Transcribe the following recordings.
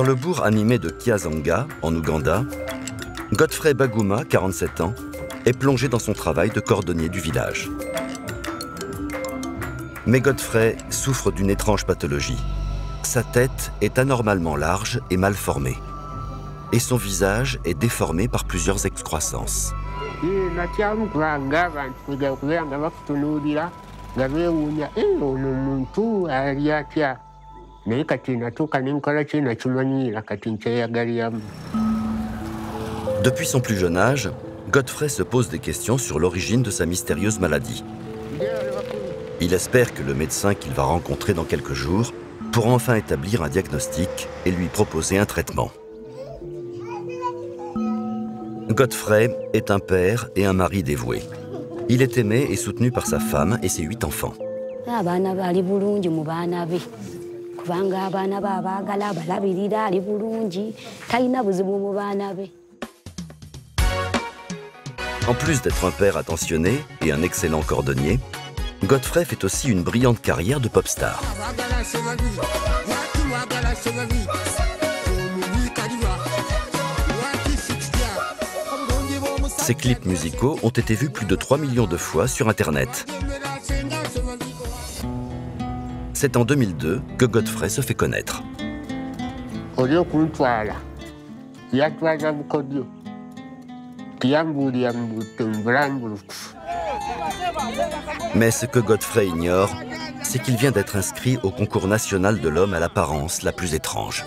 Dans le bourg animé de Kiazanga, en Ouganda, Godfrey Baguma, 47 ans, est plongé dans son travail de cordonnier du village. Mais Godfrey souffre d'une étrange pathologie. Sa tête est anormalement large et mal formée. Et son visage est déformé par plusieurs excroissances. Depuis son plus jeune âge, Godfrey se pose des questions sur l'origine de sa mystérieuse maladie. Il espère que le médecin qu'il va rencontrer dans quelques jours pourra enfin établir un diagnostic et lui proposer un traitement. Godfrey est un père et un mari dévoué. Il est aimé et soutenu par sa femme et ses huit enfants. En plus d'être un père attentionné et un excellent cordonnier, Godfrey fait aussi une brillante carrière de pop star. Ses clips musicaux ont été vus plus de 3 millions de fois sur Internet. C'est en 2002 que Godfrey se fait connaître. Mais ce que Godfrey ignore, c'est qu'il vient d'être inscrit au concours national de l'homme à l'apparence la plus étrange.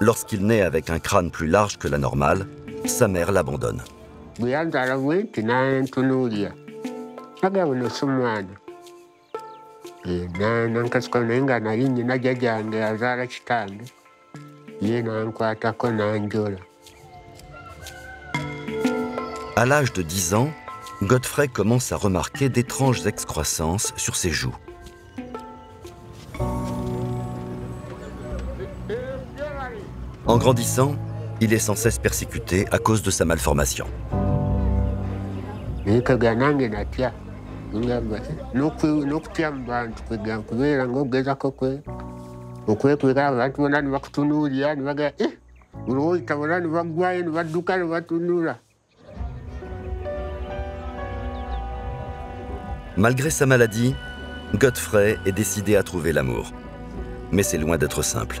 Lorsqu'il naît avec un crâne plus large que la normale, sa mère l'abandonne. À l'âge de 10 ans, Godfrey commence à remarquer d'étranges excroissances sur ses joues. En grandissant, il est sans cesse persécuté à cause de sa malformation. Malgré sa maladie, Godfrey est décidé à trouver l'amour. Mais c'est loin d'être simple.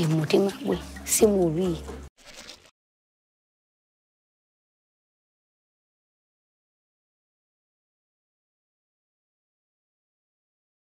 èèmọ̀dé máa pè sí mo rí i.